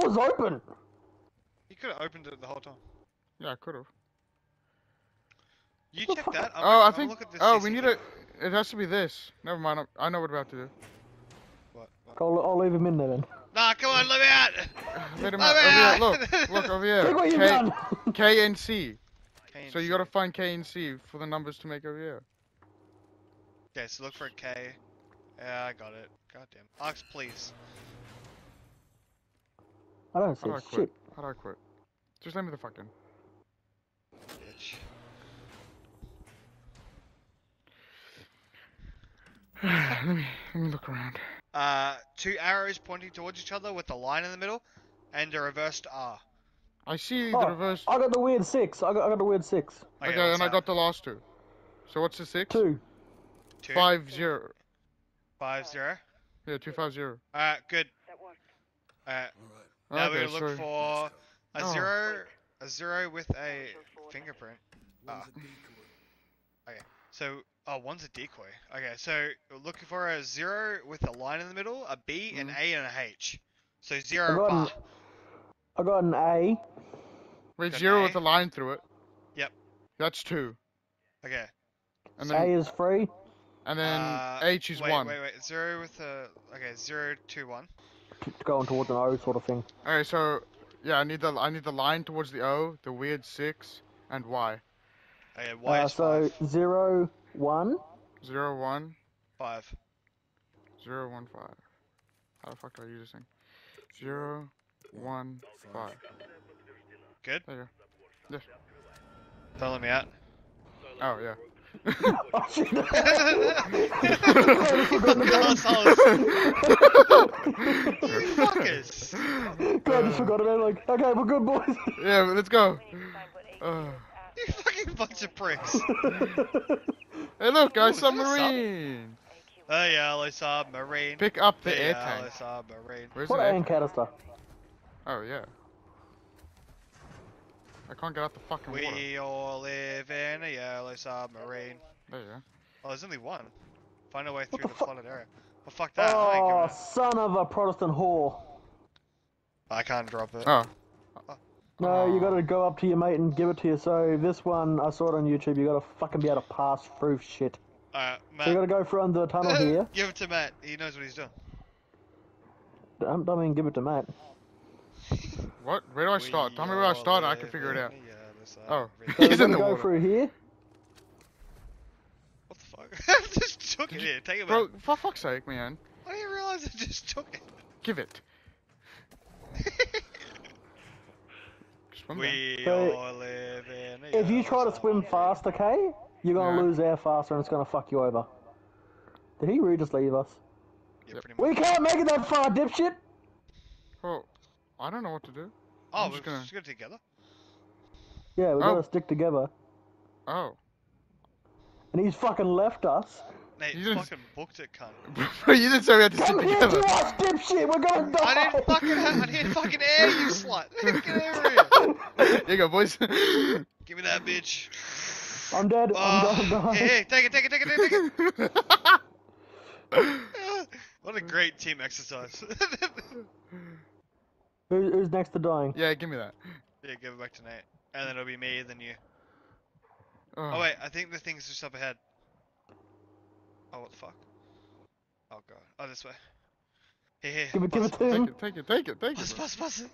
Door's open. You could have opened it the whole time. Yeah, I could have. You The check that. I'm Oh, gonna- I think. Look at this Oh, we need CCTV. a. It has to be this. Never mind. I'm- I know what we're about to do. What? what? I'll, I'll leave him in there then. Nah, come on, let me out. Wait a minute. Let Over me here. out. Look. Look over here. Look what you've K, done. K and C. K So you gotta find K and C for the numbers to make over here. Okay, so look for a K. Yeah, I got it. God damn. Ox, please. I don't How do I shit. quit? How do I quit? Just let me the fucking. Bitch. let me let me look around. Uh, two arrows pointing towards each other with a line in the middle, and a reversed R. I see Oh, the reverse. I got the weird six. I got, I got the weird six. Okay, what's and I got the last two. So what's the six? Two. Two, Five zero. five, zero. Yeah, two five zero. Alright, good. Alright, now we're gonna look so for a Oh. zero, a zero with a fingerprint. Ah. Okay, so oh, one's a decoy. Okay, so we're looking for a zero with a line in the middle, a B, an Mhm. A, and a H. So I zero got, an, I got an A. wait Got zero A? with a line through it. Yep. That's two, Okay. and then, A is three. and then uh, H is wait, one. Wait, wait, zero with a okay, zero, two, one. T- Going towards an O sort of thing. Alright, so yeah, I need the I need the line towards the O, the weird six, and Y. Okay, Y Uh, is so five. zero, one. Zero one Five. zero one five. How the fuck do I use this thing? Zero one five. Good. There you Don't let me out. Oh yeah. Oh shit. You fuckers. God, I just forgot about it. Like, okay, we're good, boys. yeah, let's go. Uh, You fucking bunch of pricks. hey, look, Ooh, a is a submarine. A yellow submarine. Pick up the The air yellow tank. submarine. Where's what the air tank? canister. Oh yeah. I can't get out the fucking water. We all live in a yellow submarine. There you go. Oh, there's only one. Find a way through the the flooded area. Well, fuck that. Oh, son of a Protestant whore. I can't drop it. Oh. No, you gotta oh. go up to your mate and give it to you. So this one, I saw it on YouTube. You gotta fucking be able to pass through shit. Alright, So you gotta go through under the tunnel here. Give it to Matt. He knows what he's doing. Don't, don't mean give it to Matt. What? Where do I start? Tell me where I start and I can figure it out. Oh. So you He's in gotta the go water. through here. What the fuck? I just took it here. Take it Bro, back. for fuck's sake, man. I didn't realize I just took it. Give it. Swim we So, all live in a If you try to swim submarine. fast, okay, you're gonna Yeah. lose air faster and it's gonna fuck you over. Did he really just leave us? Yeah, Yep. We can't make it that far, dipshit! Oh, I don't know what to do. Oh, I'm we're just gonna- stick gonna together. Yeah, we Oh. gotta stick together. Oh. And he's fucking left us. Nate, You didn't- fucking booked it, cunt. Bro, you didn't say we had to stick together. Come here together. to us, dipshit! We're gonna die! I didn't fucking ha- I didn't fucking air you, slut. Get over here. Here you go, boys. Give me that bitch. I'm dead. I'm Oh, dying. dying. hey, hey, take it, take it, take it, take it. what a great team exercise. Who, who's next to dying? yeah, give me that. yeah, give it back to Nate. And then it'll be me, then you. Oh, Oh wait, I think the thing's just up ahead. Oh, what the fuck? Oh god. Oh, this way. Here, here. Give it, give it to him. Take it, take it, take it, take Pass, it. pass, pass.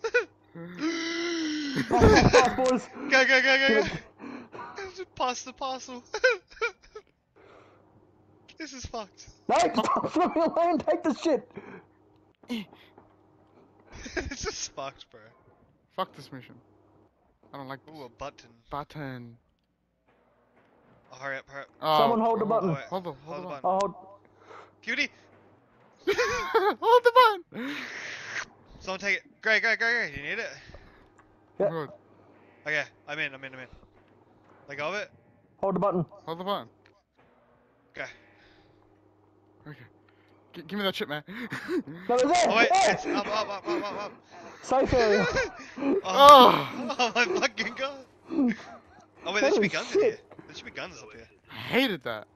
Pass, pass, boys. Go, go, go, go, go. pass the parcel. this is fucked. No, stop swimming away and take the shit. this is fucked, bro. Fuck this mission. I don't like this. Ooh, a button. Button. Oh, hurry up, hurry up. Oh, Someone hold the button. wait. Hold the, Hold hold the the button. button. Oh, hold. Cutie! hold the button. Someone take it. Great, great, great, great. You need it? Yeah. Good. Okay, I'm in, I'm in, I'm in. Let go of it. hold the button. Hold the button. Okay. Okay. G- give me that shit, man. No, it's there. Oh wait, there. it's up, up, up, up, up, up. Safe area. oh, Oh. oh my fucking god. Oh wait, there should be Holy guns in here. There should be guns up here. I hated that.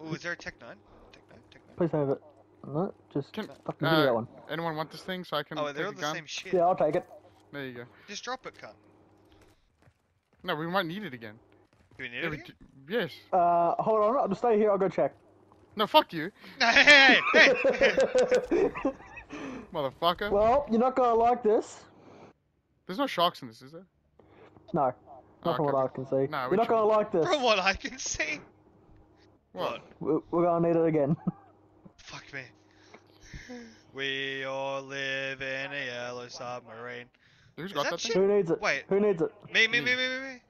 Oh, is there a Tech 9? Tech 9? Tech 9? Please save it. No, just Can- fucking give me uh, that one. Anyone want this thing so I can Oh, take they're all the gun? same shit. Yeah, I'll take it. There you go. Just drop it, cunt. No, we might need it again. Do we need Yeah, it again? yes. Uh, hold on, I'll just stay here. I'll go check. No, fuck you, hey, hey, hey! motherfucker. well, you're not gonna like this. There's no sharks in this, is there? No, not from Okay, what I can see. Nah, you're not gonna like this. From what I can see. What? We- We're gonna need it again. Fuck me. We all live in a yellow submarine. Who's Is got that that shit? thing? Who needs it? Wait. Who needs it? Me, me, Me. me, me, me, me.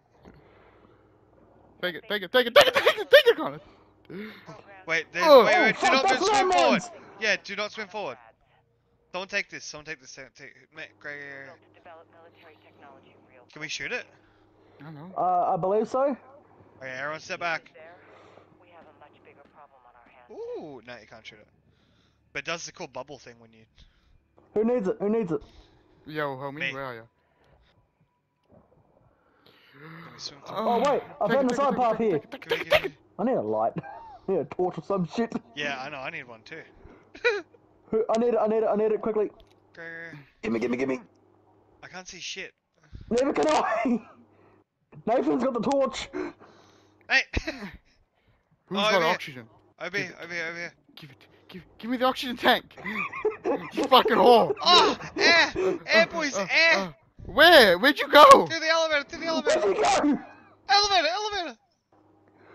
Take it, take it, take it, take it, take it, take it, Connor. Wait, there's, Oh, wait, oh, wait, do fuck, not that's swim forward. Yeah, do not swim forward. Don't take this. don't take this. Take, take, Greg, Can we shoot it? I don't know. Uh, I believe so. Okay, everyone step back. We have a much bigger problem on our hands. Ooh, no, you can't shoot it. But it does the cool bubble thing when you. Who needs it? Who needs it? Yo, homie, Me. where are you? Can we swim through? Oh, wait, I found the side path here. it, take it, Can we take it, get? take it. I need a light. I need a torch or some shit. Yeah, I know. I need one too. I need it. I need it. I need it quickly. Greg, Gimme, gimme, gimme. I can't see shit. Never can I. Nathan's got the torch. Hey, Who's Oh, got over here. oxygen? over here, over here, over here. Give it, give, give me the oxygen tank. you fucking whore. Oh, air, air, boys, Uh, air. uh, where? Where'd you go? Through the elevator, through the elevator. Where'd elevator, you go? elevator, elevator.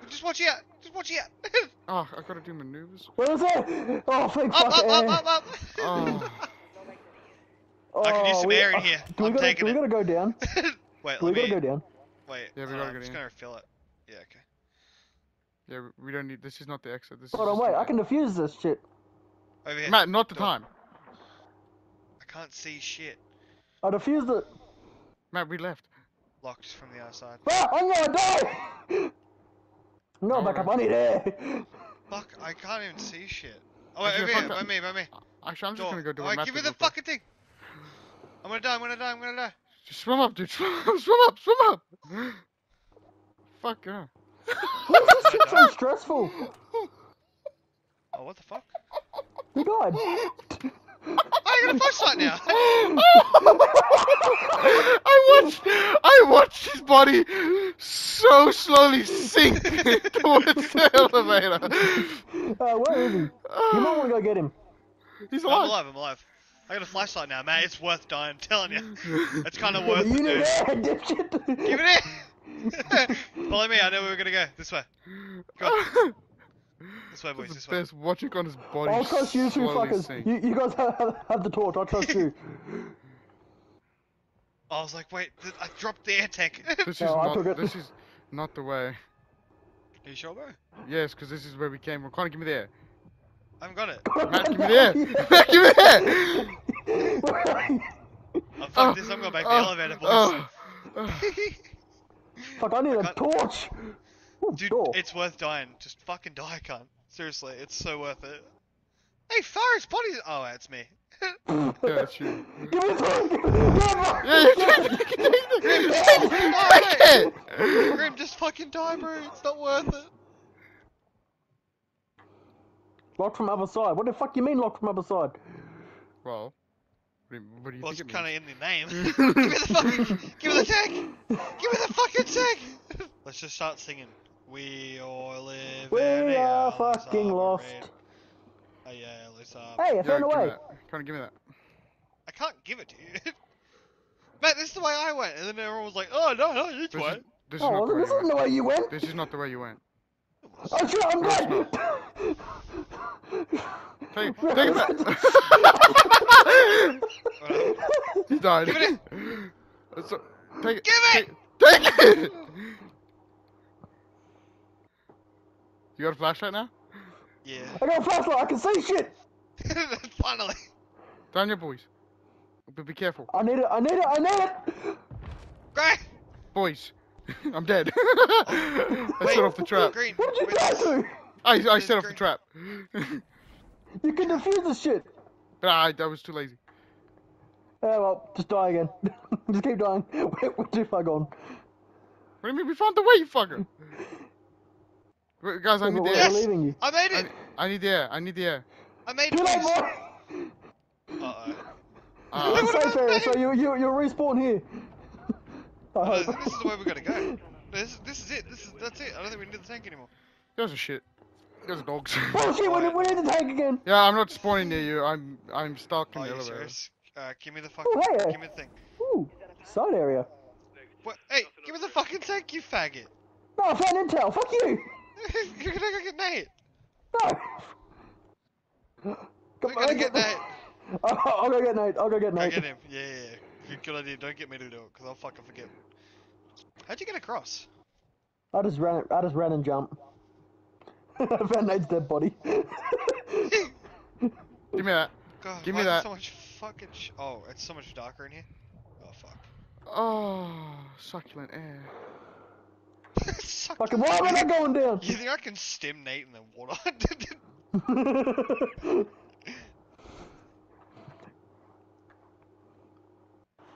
Just watch out, just watch out. Oh, I gotta do maneuvers. Where is it? Oh, thank up, fuck up, up, air. up, up. Oh. Oh, I can use some we- air in uh, here. Do we I'm gotta, taking do we gotta go down? Wait, Do we let gotta go down? Wait, Yeah, we hold gotta on, I'm go just down. gonna refill it. Yeah, okay. Yeah, we don't need. This is not the exit. This Hold is on, wait. the- I can defuse this shit. Over here. Matt, not the Don't. time. I can't see shit. I defused it. Matt, we left. Locked from the other side. Ah, I'm gonna die. I'm going back up. I need air. Fuck, I can't even see shit. Oh wait, Actually, over here, by me, by me. Actually, I'm just Door. gonna go do what Alright, Matt give me the fucking thing. I'm gonna die, I'm gonna die, I'm gonna die. Just swim up, dude. Swim up, swim up, swim up. Fuck yeah. Why is this shit so stressful? Oh, what the fuck? You died. I got a flashlight now. I watched, I watched his body so slowly sink towards the elevator. Uh, where is he? You might want to go get him. He's I'm alive. alive, I'm alive. I got a flashlight now, man. It's worth dying, I'm telling you. It's kind of worth but you it, need dude. air. Give it in! Follow me, I know where we're gonna go. This way. Go. This way, boys, This this is way. best watching on his body I'll trust you two fuckers. sink. You, you guys have, have, have the torch. I'll trust you. I was like, wait, th- I dropped the air tank. This is No, I not. This is not the way. Are you sure, bro? Yes, because this is where we came from. Connor, give me the air. I haven't got it. Matt, give me the air. Matt, give me the air. Where are you? Oh, fuck Oh, this, I'm going back to oh, the elevator, boys. oh, oh. Fuck, I need a torch. Dude, door. it's worth dying. Just fucking die, cunt. Seriously, it's so worth it. Hey, Forrest, body's. Oh, it's me. Yeah, that's you. Give me the torch. Give me the Yeah, you can take it. Take it. Grim, just fucking die, bro. It's not worth it. Locked from other side. What the fuck you mean locked from other side? Well, what do you, what do you Well, it's think it kind of in the name. give me the fucking. Give me the tank. Give me the fucking tank. Let's just start singing. We all live We in a are yellow fucking lost. submarine. A yellow submarine. Hey, I Yeah, found a give me way. that. Connor, give me that. I can't give it to you. Matt, this is the way I went, and then everyone was like, "Oh no, no, you This went." is, this is Oh, not the way this you isn't went. the way you went. This is not the way you went. Oh shit, I'm dead. Take it. Take it back. he died. Give it So, take it. Give it! Take, take it! You got a flashlight now? Yeah. I got a flashlight. I can see shit. Finally. Down your boys. But be careful. I need it. I need it. I need it. Great. Boys. I'm dead. I Wait, set off the trap. Green. What did you do? I, I set off the trap. You can defuse this shit. but I, I was too lazy. Yeah, well, just die again. just keep dying. We're, we're too far gone. What do you mean? We found the way, you fucker. Wait, guys, I need the air. Yes! leaving you. I made it. I need the air. I need the air. I made Too late, noise. boy! Uh-oh. Uh, It's safe area, so you, you, you'll respawn here. I Oh, this is the way we gotta go. This, this is it. This is that's it. I don't think we need the tank anymore. those are shit. Those are dogs. Oh shit, we need, we need the tank again! yeah, I'm not spawning near you. I'm I'm stuck in Are the you elevator. serious? Uh, give me the fucking. Oh, hey. Give me the thing. Ooh, side area. What? Hey, give me the fucking tank, you faggot. No, I found intel, fuck you! You're gonna go get Nate. No! We're Come gonna on, get Nate. I'll, I'll go get Nate, I'll go get Go Nate. get him. Yeah, yeah, yeah. Good idea. Don't get me to do it, cause I'll fucking forget. How'd you get across? I just ran, I just ran and jumped. I found Nate's dead body. Give me that. God, Give me that. So much fucking. Sh- oh, it's so much darker in here. Oh fuck. Oh, succulent air. Suck Fucking why am I not going down? You think I can stem Nate in the water?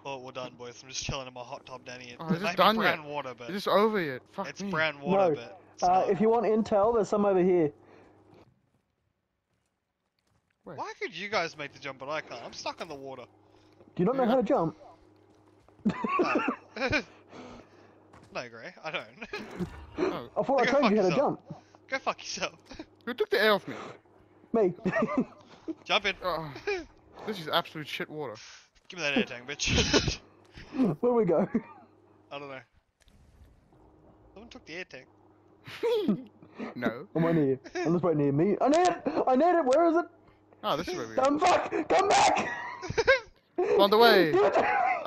oh, we're done, boys. I'm just chilling in my hot tub down here. Oh, is It this might be done brown yet? water, but Is this over yet? Fuck it's me. brown water, No. but uh, if you want intel, there's some over here. Why could you guys make the jump but I can't? I'm stuck in the water. Do you not know how to jump? No. no, Gray, I don't. Oh, I thought I told fuck you how to jump. Go fuck yourself. who took the air off me? Me. Jump in. Oh, this is absolute shit water. Give me that air tank, bitch. Where we go? I don't know. Someone took the air tank. no. Am I near? I'm just right near me. I need it! I need it! Where is it? Oh, this is where we go. Dumb fuck! Come back! On the way.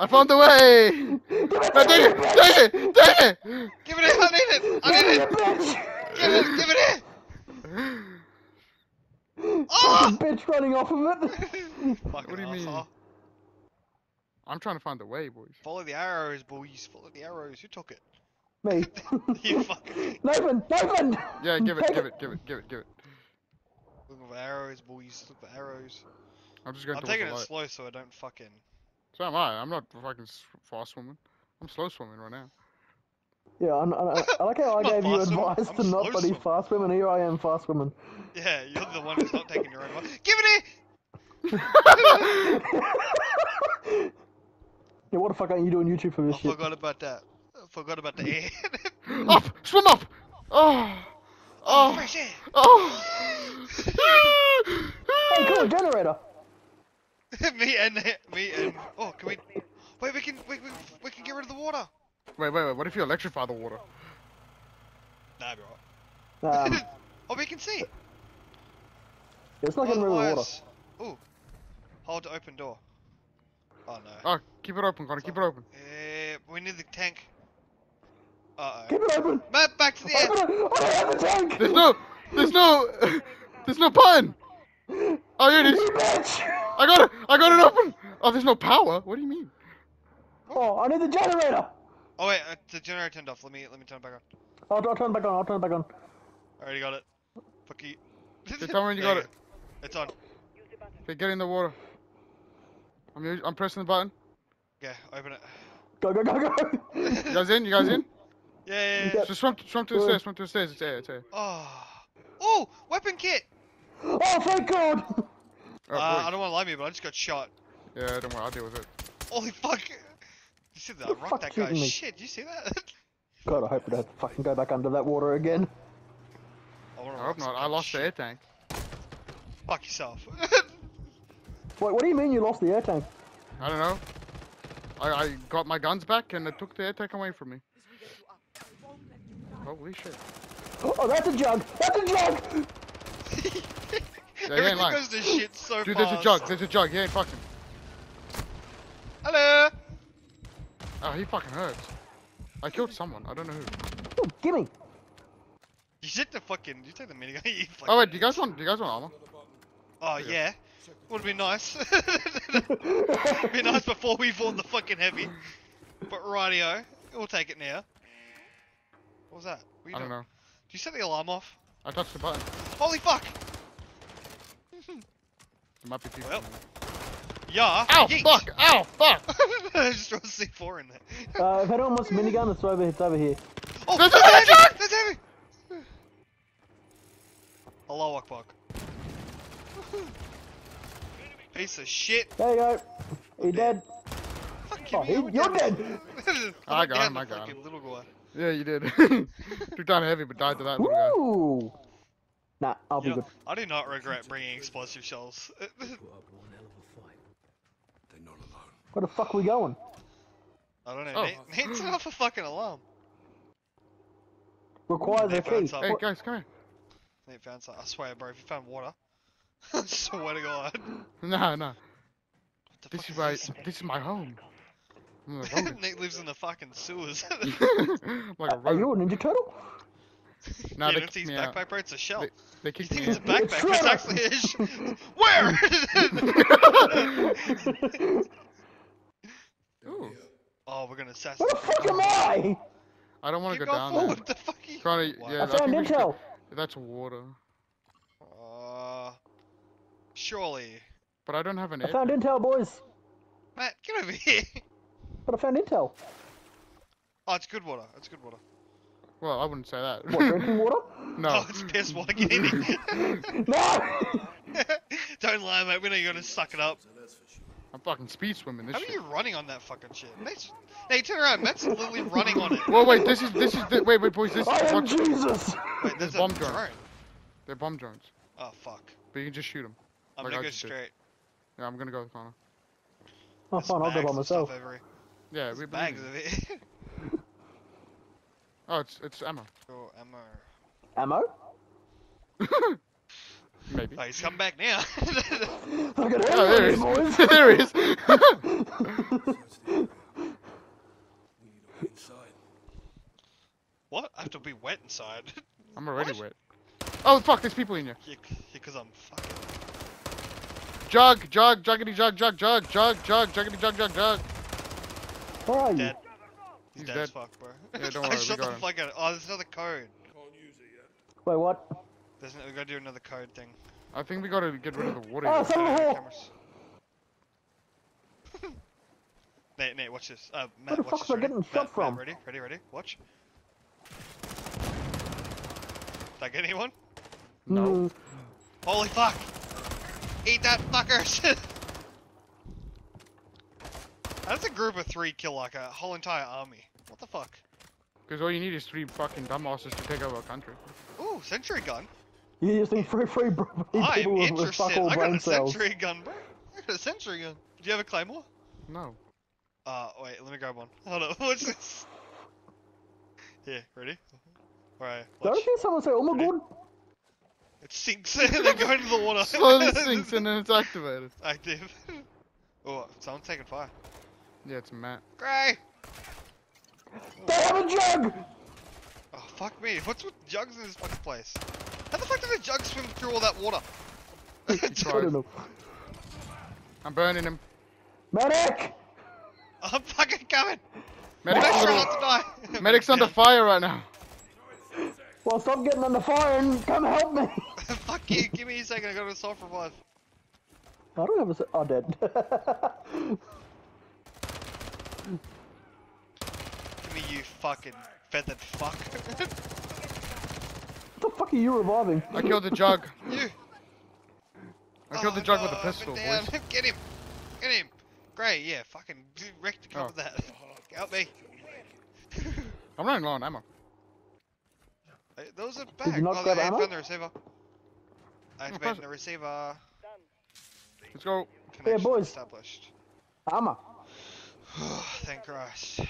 Give it to me! I found the way. No, to take me, it, take it, take it. Give it here! I need it! I need it, it! bitch! Give it! Give it here! Ah! Fucking Oh! bitch running off of it. Fucking What do you mean? arsehole. I'm trying to find the way, boys. Follow the arrows, boys. Follow the arrows. Who took it? Me. you fucking. Nathan! Nathan! Yeah, give it, give it, give it, give it, give it. Looking for arrows, boys. Look for arrows. I'm just going I'm taking it light. slow so I don't fucking. So am I. I'm not fucking fast swimming. I'm slow swimming right now. Yeah, I, I, I like how I gave you advice to not slow bloody swimming. fast swim, and here I am fast swimming. Yeah, you're the one who's not taking your own one. Give it here! Yeah, what the fuck aren't you doing YouTube for this I shit? forgot about that. I forgot about the air. up! Swim up! Ah! Oh! oh, Oh! fresh air! Oh! Hey, cool, generator! me and me and oh, can we? Wait, we can we, we, we can get rid of the water. wait, wait, wait. What if you electrify the water? Nah, bro. Um, oh, we can see. it's not getting rid of the water. Ooh. Hold to open door. Oh no. Oh, keep it open, Connor. Keep it open. Eh, we need the tank. Uh oh. Keep oh. it open! Map back to the air. Open! I don't have the tank! There's no, there's no, there's no button. Oh, here it You is. Bitch! I got it. I got it open. Oh, there's no power. What do you mean? Oh, I need the generator! Oh wait, uh, the generator turned off. Let me let me turn it back on. I'll, I'll turn it back on, I'll turn it back on. I already got it. Fuck you. Okay, tell me when you got it. It's on. Okay, get in the water. I'm, I'm pressing the button. Yeah, open it. Go, go, go, go! You guys in? You guys in? Yeah, yeah, yeah. Yep. Just swim, swim to the stairs. Swim to the stairs. It's air. It's air. Oh. Oh, weapon kit. oh, thank God! Oh, uh, I don't want to lie to you, but I just got shot. Yeah, don't worry. I'll deal with it. Holy fuck. You see that? I rocked that guy. shooting me? Shit, you see that? God, I hope we don't fucking go back under that water again. I, I hope not. I lost the air tank. Fuck yourself. Wait, what do you mean you lost the air tank? I don't know. I, I got my guns back and it took the air tank away from me. Holy shit. Oh, that's a jug! That's a jug! Yeah, he ain't lying. goes to shit so Dude, fast. there's a jug. There's a jug. He ain't fucking. Hello. Oh, he fucking hurts. I killed someone. I don't know who. Oh, gimme! You took the fucking. You took the minigun. You fucking, Oh wait, do you guys want? Do you guys want armor? Oh yeah. Would be nice. Would be nice before we bought the fucking heavy. But rightio, we'll take it now. What was that? What I don't know. Did you set the alarm off? I touched the button. Holy fuck! There might be people. Well. Yeah. Ow! yeet. Fuck! Ow! Fuck! I just throw a C4 in there. Uh, if anyone wants a minigun, it's over, it's over here. Oh, There's that's heavy! truck! That's heavy! Hello, Akbok. Piece of shit. There you go. He dead. Fuck Oh, you. he- went you're down- dead. I got him, I got him. Little guy. Yeah, you did. Took down heavy, but died to that little guy. Woo! Nah, I'll be You good. I do not regret bringing explosive shells. Where the fuck are we going? I don't know. Oh. Nate, Nate set off a fucking alarm. Requires a They found key. some. Hey, What- guys, come here. Nate found something. I swear, bro. If you found water, I swear to God. No, no. This is my, this? this is my home. I'm a rodent. Nate lives in the fucking sewers. Like a Are rodent. you a Ninja Turtle? Nah, you they don't see his me out. backpack, bro? It's a shell. They- They You kicked think me it's a backpack, but it's actually a sh- Where? Ooh. oh, we're gonna assassinate. Where the fuck am I? I don't want to go down forward. there. What the fuck are you? Trying to, Wow. yeah, I found think we should- That's water. Uh, surely. But I don't have an I found intel, boys. Matt, get over here. But I found intel. Oh, it's good water. It's good water. Well, I wouldn't say that. What, drinking water? no. Oh, it's piss water. Get. No! Don't lie, mate. We know you're gonna suck it up. I'm fucking speed swimming this How are you running on that fucking shit? Matt's, Nate, turn around. Matt's literally running on it. Well, wait, this is, this is, the, wait, wait, boys, this I is, am Jesus! Wait, there's a bomb drone. drone. they're bomb drones. Oh fuck. But you can just shoot them. I'm Like gonna I go just did. straight. Yeah, I'm gonna go with Connor. Oh, There's fine, I'll go by myself. Yeah, we There's bags of it. Oh, it's, it's ammo. oh, ammo. Ammo? Maybe. Oh, he's come back now. Look at Oh, there him, it boys! is. there it is. what? I have to be wet inside. I'm already What? wet. Oh, fuck, there's people in here. yeah, because I'm fucking. Jug, jug, juggity, jug, jug, jug, jug, jug, juggity, jug, jug, jug. Where are you? Dead. He's, He's dead, dead. as fuck, bro. Yeah, don't I worry, we shot got the him. fuck out. Oh, there's another code. Wait, what? There's no, we gotta do another code thing. I think we gotta get rid of the water. Oh, here. some hole! cameras. Nate, Nate, watch this. Uh, Matt, Where the watch fuck this. am ready? getting Matt, shot Matt, from? ready? Ready? Ready? Watch. Did I get anyone? No. Mm, Holy fuck! Eat that, fuckers! How does a group of three kill like a whole entire army? What the fuck? Because all you need is three fucking dumbasses to take over a country. Ooh, sentry gun. You just need free, free, br- I'm people with, with fuck interested. all I got brain a cells. sentry gun, bro. I got a sentry gun. Do you have a claymore? No. Uh, wait, let me grab one. Hold on, what's this? Here, ready? Alright, Did I watch. just hear someone say, oh my Ready? god? It sinks and then go into the water. Slowly sinks and then it's activated. Active. oh, someone's taking fire. Yeah, it's Matt. Gray! They have a jug! Oh, fuck me. What's with jugs in this fucking place? How the fuck did a jug swim through all that water? I tried. don't know. I'm burning him. Medic! I'm fucking coming! Medic's, Make sure under, not to die! medic's under fire right now. Well, stop getting under fire and come help me! Fuck you, give me a second, I gotta self revive. I don't have a. se- Oh, dead. Give me you fucking feathered fuck. what the fuck are you reviving? I killed the jug. you! I killed the Oh, jug with a no, I've been pistol, boys. Get him! Get him! Gray, yeah, fucking wreck to cover Oh. that. Help me. I'm running low on ammo. Hey, There was a bag. you not oh, grab I ammo? found the receiver. press Activating it. the receiver. Let's go. Connection boys. established. Armor. Thank Christ.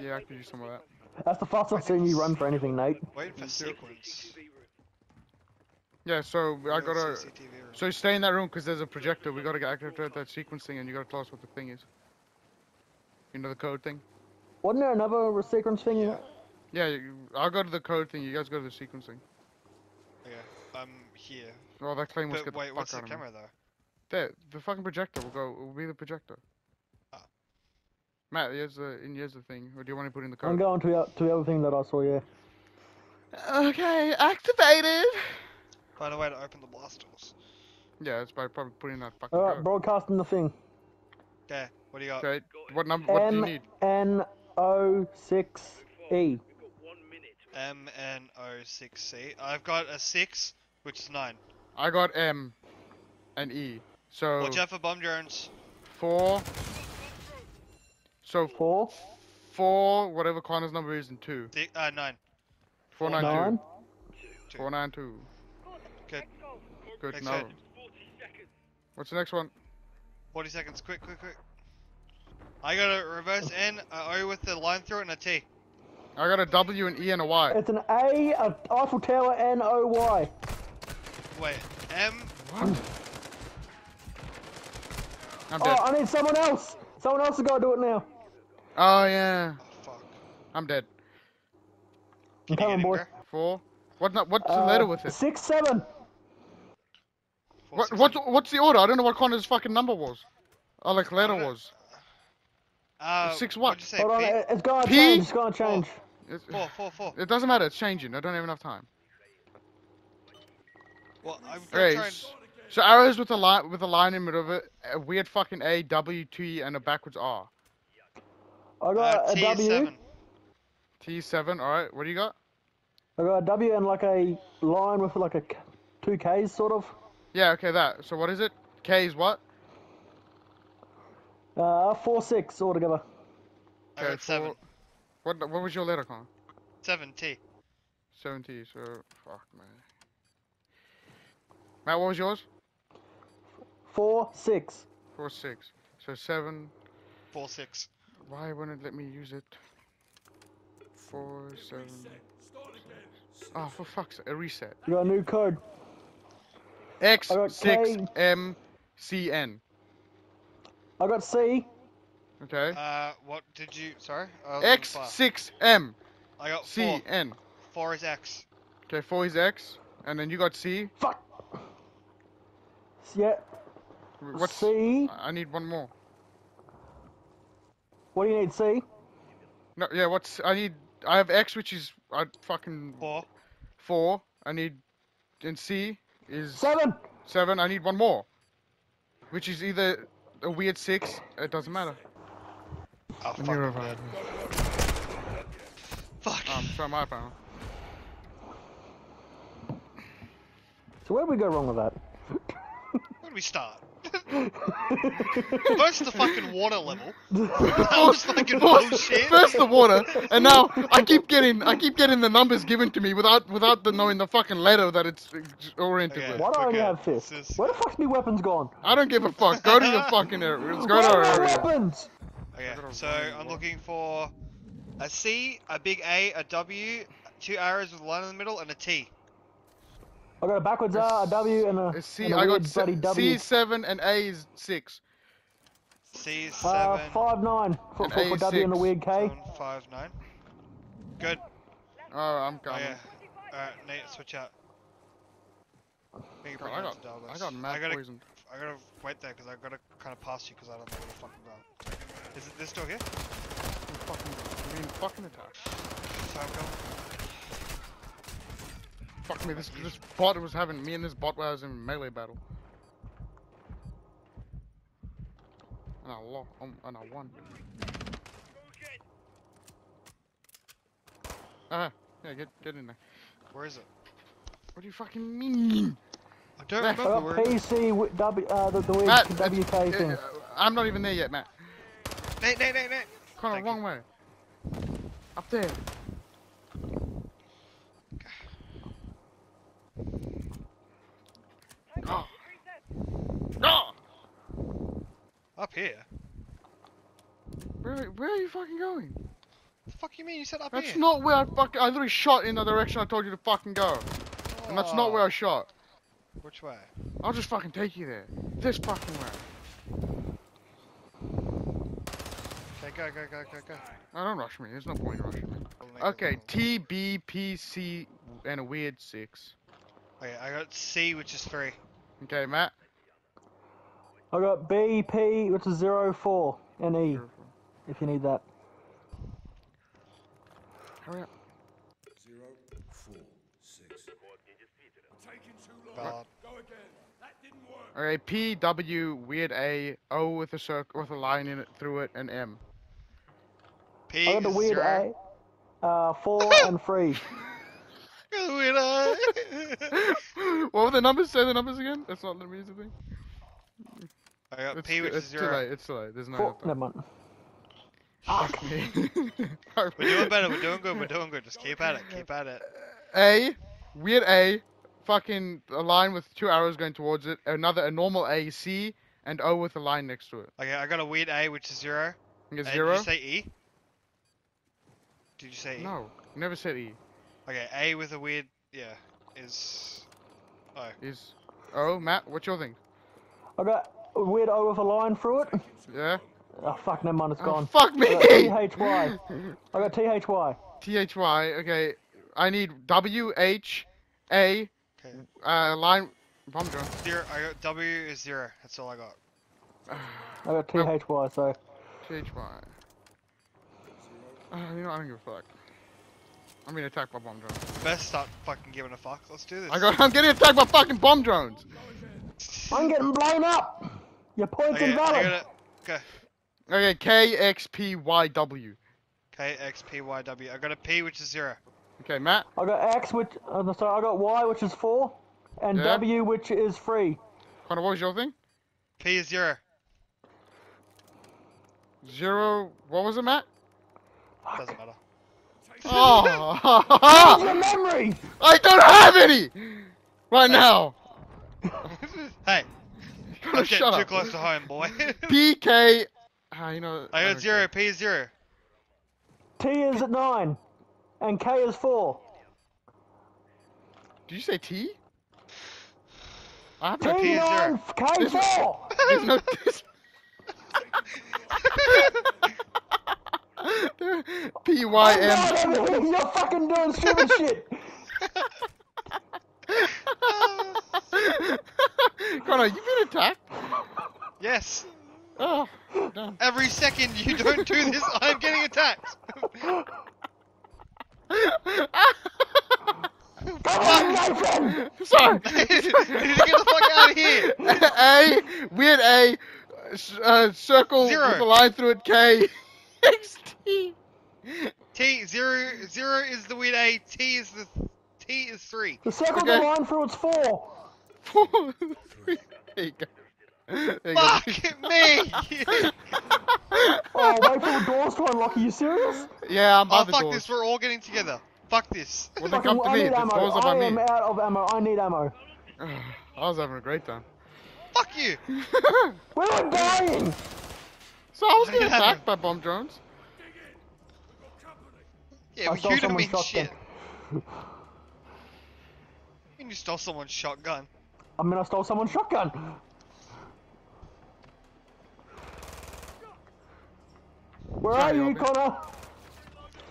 Yeah, I could use some of that. That's the fastest I've you run for anything, Nate. Waiting for sequence. Yeah, so I gotta. CCTV room. So stay in that room because there's a projector. We gotta get activate that sequencing, and you gotta tell us what the thing is. You know the code thing? Wasn't there another sequence thing? Yeah. Yeah, I'll go to the code thing. You guys go to the sequencing. Okay, I'm here. Oh, that claim was But get wait, the what's fuck the out me. camera though? There, the fucking projector will go. Will be the projector. Matt, here's the and here's the thing. Or do you want to put in the I'm code? going to the, to the other thing that I saw, yeah. Okay, activated. Find a way to open the blast doors. Yeah, it's by probably putting that fucking Alright, broadcasting the thing. Okay, what do you got? Okay, what number? What do you need? N O six E. M N O six C. I've got a six, which is nine. I got M. and E. So Watch out for bomb drones. four. So Four, four, whatever Connor's number is, in two. Di- uh, nine. Four nine nine. two. Four nine two. Good. Good. Next no. hit. What's the next one? 40 seconds. Quick, quick, quick. I got a reverse N, a O with the line through it, and a T. I got a W, an E, and a Y. It's an A, a Eiffel Tower, N O Y. Wait, M. What? I'm Oh. I need someone else. Someone else has got to do it now. Oh yeah, Oh, fuck. I'm dead. I'm Can you coming, boy. Four. What? nu- What's the Uh, letter with it? Six, seven. Four, What? six, What's seven. What's the order? I don't know what Connor's fucking number was. Oh, like letter don't was. Uh, Six what? What'd say? Hold on, P? it- it's going to P? change. It's going to change. It's, Four, four, four. it doesn't matter. It's changing. I don't have enough time. Well, I'm gonna try and. So arrows with a line with a line in the middle of it. A weird fucking A, W, T, and a backwards R. I got Uh, a T W. is seven. T seven. All right. What do you got? I got a W and like a line with like a k- two Ks sort of. Yeah. Okay. That. So what is it? K's what? Uh, four six altogether. I got seven. What? What was your letter, Connor? Seven T. Seven T. So fuck man. Matt, what was yours? Four six. Four six. So seven. Four six. Why wouldn't it let me use it? Four seven. Oh, for fuck's sake! A reset. You got a new code. X I got six K. M C N. I got C. Okay. Uh, what did you? Sorry. I was on X five. six M I got C four. N. Four is X. Okay, four is X, and then you got C. Fuck. Yeah. What's C. I need one more. What do you need? C. No, yeah. What's I need? I have X, which is I fucking Four. four. I need, and C is Seven. seven. I need one more, which is either a weird six. It doesn't matter. Oh, Let me fuck. I'm revive. dead. Um, so my panel. So where would we go wrong with that? Where do we start? First the fucking water level. That was fucking bullshit. First the water, and now I keep getting I keep getting the numbers given to me without without the knowing the fucking letter that it's oriented Okay. with. Why do I only have fists? this is- Where the fuck's my weapons gone? I don't give a fuck. Go to your fucking area. Let's go Where to our area. weapons? Okay, so I'm looking for a C, a big A, a W, two arrows with a line in the middle, and a T. I got a backwards R, a W, and a, C, and a I got bloody C, W. C seven and A is six. C is uh, nine. for, And for, for W and a A6. weird K. seven, five, nine. Good. Oh, I'm Oh yeah. Alright, Nate, switch out. God, I out got to I got mad I gotta, poisoned. I gotta wait there because I gotta kind of pass you because I don't know where the fuck I'm going. Is it this door here? Fucking, I mean, fucking attack. So I'm going. Fuck me. This this bot was having me and this bot where I was in melee battle. And I lost. Um, and I won. Ah, yeah, get get in there. Where is it? What do you fucking mean? I don't Matt, I remember got where. PC with W, uh, the, the weird Matt, WK uh, thing. uh, I'm not even there yet, Matt. Nate, Nate, Nate, Nate. Connor, Thank wrong way. Up there. Oh. Oh! Up here. Where, where are you fucking going? The fuck you mean? You said up That's here. That's not where I fucking. I literally shot in the direction I told you to fucking go. And that's not where I Oh, shot. Which way? I'll just fucking take you there. This fucking way. Okay, go, go, go, go, go. Oh, don't rush me. There's no point in rushing me. Okay, T, B, P, C, and a weird six. Okay, I got C, which is three. Okay, Matt. I got B, P, which is zero four, and E, Zero four. if you need that. Hurry up. Zero, four, six. Taking too long. Ballard. Go again. That didn't work. Okay, P, W, weird A, O with a circle with a line in it through it, and M. P I got the weird zero. A, uh, four and three. Weird A. what were the numbers? Say the numbers again. That's not let me use the thing. I got It's, P, which it's is too zero. late. It's too late. There's no. Four, time. never mind. Fuck me. We're doing better. We're doing good. We're doing good. Just keep at it. Keep at it. A, weird A, fucking a line with two arrows going towards it. Another a normal A, C, and O with a line next to it. Okay, I got a weird A, which is zero. I get zero. Did you say E? Did you say E? No, never said E. Okay, A with a weird, yeah, is. Oh, Is O Matt? What's your thing? I got a weird O with a line through it. Yeah. Oh fuck, never mind, it's Oh, gone. fuck I got me. T H Y. I got T H Y. T H Y. Okay. I need W H A. okay. Uh, line. Bomb drone. Zero. I got W is zero. That's all I got. I got T H Y. So T H Y. Uh, you know I don't give a fuck. I'm being attacked by bomb drones. Best start fucking giving a fuck. Let's do this. I got. I'm getting attacked by fucking bomb drones. I'm getting blown up. Your point's Okay, I invalid. got it. Okay. Okay. K X P Y W. K X P Y W. I got a P, which is zero. Okay, Matt. I got X, which uh, no, sorry, I got Y, which is four, and Yeah. W, which is three. Connor, what was your thing? P is zero. Zero. What was it, Matt? Doesn't matter. Oh, Your memory. I don't have any right now. hey, Connor, I'm getting shut too up. close to home, boy. P K. Ah, you know. I got don't zero. P is zero. T is at nine, and K is four. Did you say T? I have T no P is zero. nine, K four. There's no. P Y I'm M. not everything. You're fucking doing stupid shit. Connor, you've been attacked? yes. Oh, damn. Every second you don't do this, I'm getting attacked. Come on, Nathan. Sorry. you need to get the fuck out of here. A, weird A, s- uh, circle Zero. with a line through it, K. X T. T zero zero is the weird A. T is the T is three. The circle Okay. the line through it's four. Four, three. There you go. There you go. Fuck me. Oh, wait for the doors to unlock. Are you serious? Yeah, I'm by oh the fuck doors. this. We're all getting together. Fuck this. Well, then Fucking, come to I me. The doors are by I me. am out of ammo. I need ammo. I was having a great time. Fuck you. Where we were dying. so I was getting attacked by bomb drones. Yeah, I well, stole you didn't mean shit. you stole someone's shotgun. I mean, I stole someone's shotgun. Where are you, Albie. Connor?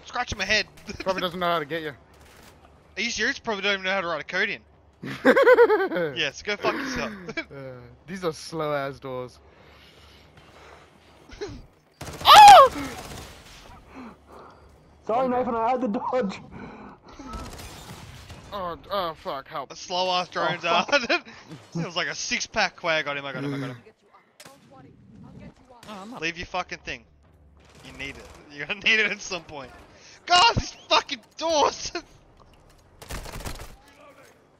Scratching my head. Probably doesn't know how to get you. Are you serious? Probably don't even know how to write a code in. Yes, go fuck yourself. Uh, these are slow ass doors. oh! Sorry, Nathan, I had the dodge. Oh, oh, fuck, help. Slow ass drones Oh, are. it was like a six pack. Wait, I got him. I got him. I got him. Oh, I'm not- Leave your fucking thing. You need it. You're gonna need it at some point. God, these fucking doors!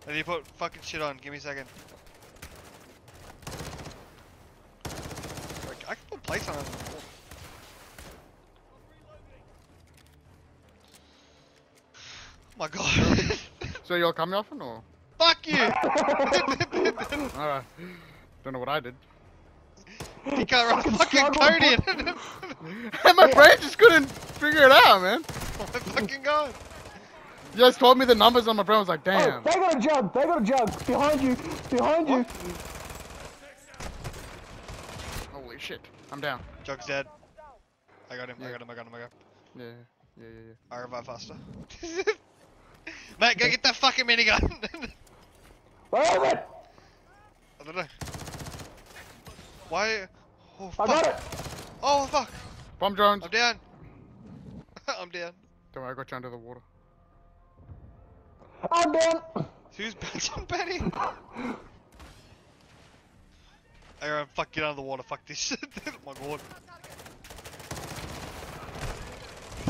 I need to put fucking shit on. Give me a second. Like, I can put plates on it. Oh my god. So you're coming off it or? Fuck you! Alright. Don't know what I did. you can't write a Fucking fucking struggle, code in! And my brain just couldn't figure it out, man. oh my fucking god. You guys told me the numbers on my brain. I was like, Oh, damn. they got a jug. They got a jug. Behind you. Behind you. Holy shit. I'm down. Jug's dead. I got him, I got him, I got him, I got him. Yeah, yeah, yeah, yeah. I revive faster. Mate, go get that fucking minigun! Where is it? I don't know. Why? Oh, I fuck. got it. Oh, fuck. Bomb drones. I'm down. I'm down. Don't worry, I got you under the water. I'm down. Who's Benjamin Benny? Aaron, fuck, get out of the water. Fuck this shit. oh my god.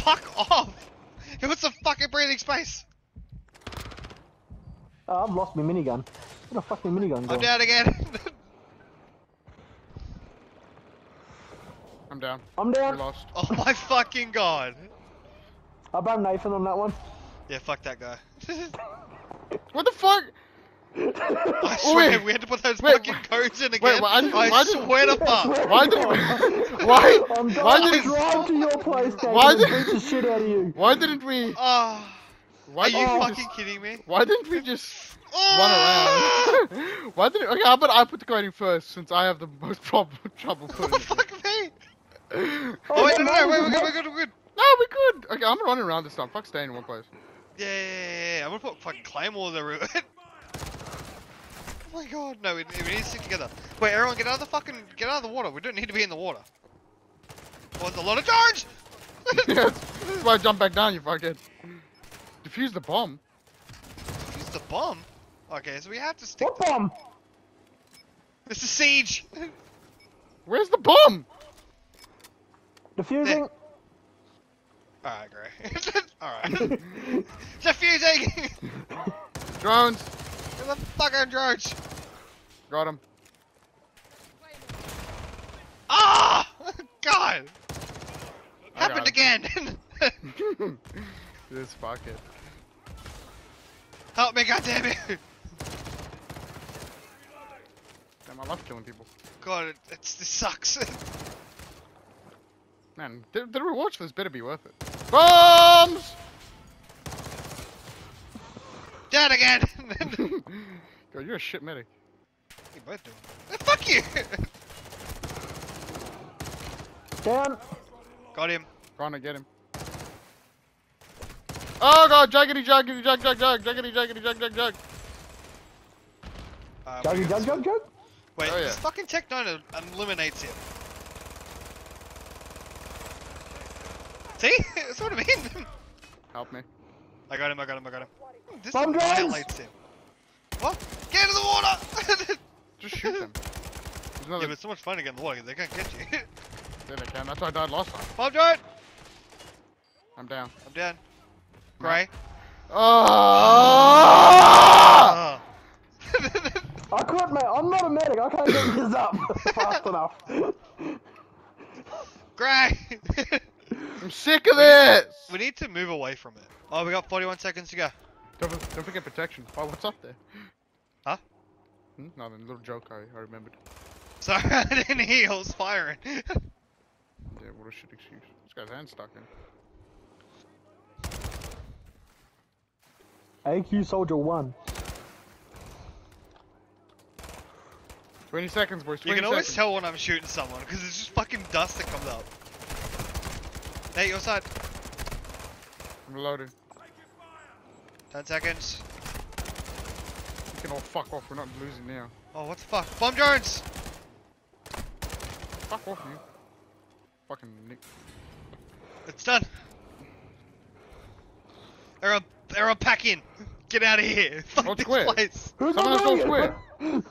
Fuck off! Who wants a fucking breathing space? Oh, I've lost my minigun. Where the fuck my minigun I'm down again. I'm down. I'm We down. lost. Oh my fucking god. I blame Nathan on that one. Yeah, fuck that guy. What the fuck? I Oh, swear wait. we had to put those Wait, fucking wh- codes in wait, again. why did- I why did- swear to fuck. Why did we? Why? I'm Why to did? drive to your place, Nathan, Why and did- beat the shit out of you. Why didn't we? Oh, Why are you didn't fucking just, kidding me? Why didn't we just oh! run Oh! around? why didn't? Okay, how about I put the code in first since I have the most prob- trouble Oh, putting it. fuck me. Oh, Oh, wait, no, no, no, wait, we're good, we're good, we're good. No, we good. Okay, I'm running around this time. Fuck staying in one place. Yeah, yeah, yeah, yeah. I'm gonna put fucking claymores everywhere. oh my god, no, we, we need to stick together. Wait, everyone, get out of the fucking, get out of the water. We don't need to be in the water. Oh, there's a lot of charge. that's that's why I jumped back down. You fucking defuse the bomb. Use the bomb. Okay, so we have to stick. What bomb? This is siege. Where's the bomb? Defusing. Alright, Gray. Alright. Defusing! Drones. Get the fucking drones! Got him. Ah! God! I got Happened him. again! this fucking. Help me, goddammit! Damn, I love killing people. God, it, it's, this sucks. Man, the, the rewards for this better be worth it. Bombs! Dead again! God, you're a shit medic. you both doing it. Eh, fuck you! Down. Got him. Trying to get him. Oh god, jaggedy, jaggedy, jag, jag, jag, jaggedy, jaggedy, jag, jag, jag. Uh, Jug, jug, jug, jug. Wait, Oh, yeah. this fucking Tech 9 el- eliminates him. See? That's what I mean. Help me. I got him, I got him, I got him. This Bomb drones! annihilates him. What? Get into the water! Just shoot them. There's yeah, but it's so much fun to get in the water 'cause they can't get you. There they can. That's why I died last time. Bomb drone! I'm down. I'm down. Gray. Oh! Ah. I could, mate. I'm not a medic. I can't get this up fast enough. Gray! I'm sick of this! we need to move away from it. Oh, we got 41 seconds to go. Don't, don't forget protection. Oh, what's up there? Huh? Hmm? Nothing. Little joke I, I remembered. Sorry, I didn't hear I was firing. Yeah, what a shit excuse. This guy's hand stuck in. AQ Soldier 1. 20 seconds, boys. 20 you can always seconds. tell when I'm shooting someone because it's just fucking dust that comes up. Nate, your side. I'm reloading. 10 seconds. You can all fuck off. We're not losing now. Oh, what the fuck? Bomb drones! Fuck off, you. Fucking Nick. It's done. Everyone, everyone pack in. Get out of here. Fuck Hold this square. place. Who's Someone not else doing go it? square.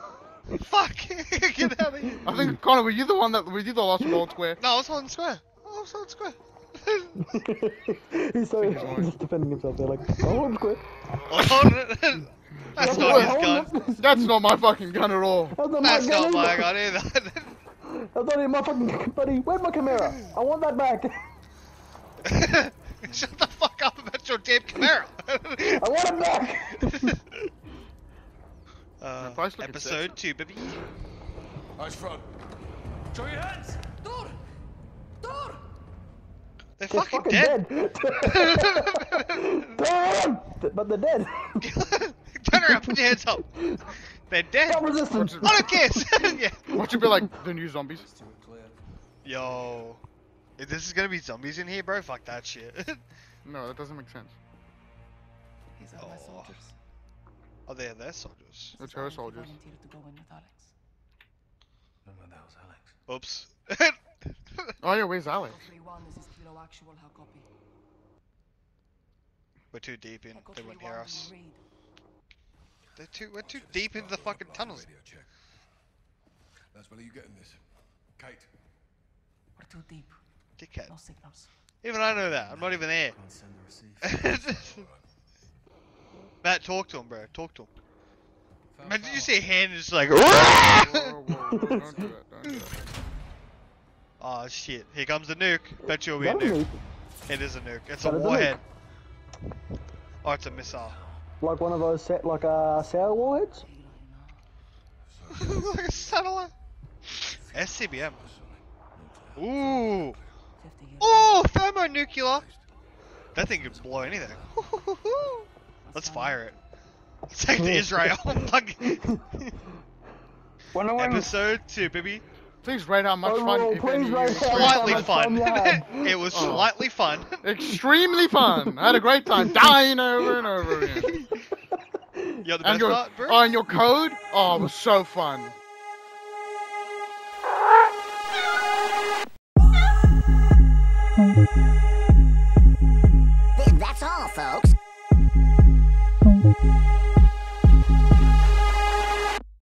Fuck. Get out of here. I think Connor, were you the one that were you the last one old square? No, I was holding square. I was holding square. he's so he's he's just defending himself They're like, oh, I'm quick. I was holding it. That's not his gun. That's not my fucking gun at all. That's not That's my not gun my either. gun either. That's not even my fucking buddy. Where's my camera? I want that back. Shut the fuck up about your damn camera. I want it back. uh, episode 2, baby. Eyes front. Show your hands. Door. Door. They're They're fucking, fucking dead. dead. But they're dead. Turn around, put your hands up. They're dead. Got resistance. On a kiss. yeah. Watch it be like the new zombies. Yo. If this is gonna be zombies in here, bro, fuck that shit. No, that doesn't make sense. These are my Oh. soldiers. oh, they're their soldiers. It's her soldiers. To go in with Alex. Remember that was Alex. Oops. Oh yeah, where's Alex? Three one, this is Kilo Actual. How copy? we're too deep in. They three wouldn't hear us. They're too. We're too deep into the fucking tunnels. Radio check. Laswell, are you getting this? Kate. We're too deep. Dickhead. No signals. Even I know that. I'm not even there. Matt, talk to him, bro. Talk to him. Imagine you see a hand and just like. Whoa, whoa, whoa, don't do that. Don't do that. Oh shit! Here comes the nuke. Bet you it'll be a nuke. nuke? It is a nuke. It's That a is a nuke. Oh, it's a missile. Like one of those set like a uh, sour warheads? like a satellite. SCBM. Ooh. 50 years. Oh, thermonuclear. That thing could blow anything. Let's fire it. Let's take to Israel. Episode two, baby. Please rate how much Oh, fun. no, if please any, you rate experienced. how Slightly fun. fun it was Oh. slightly fun. Extremely fun. I had a great time dying over and over again. You got the And best your, part, bro? oh, and your code? Oh, it was so fun.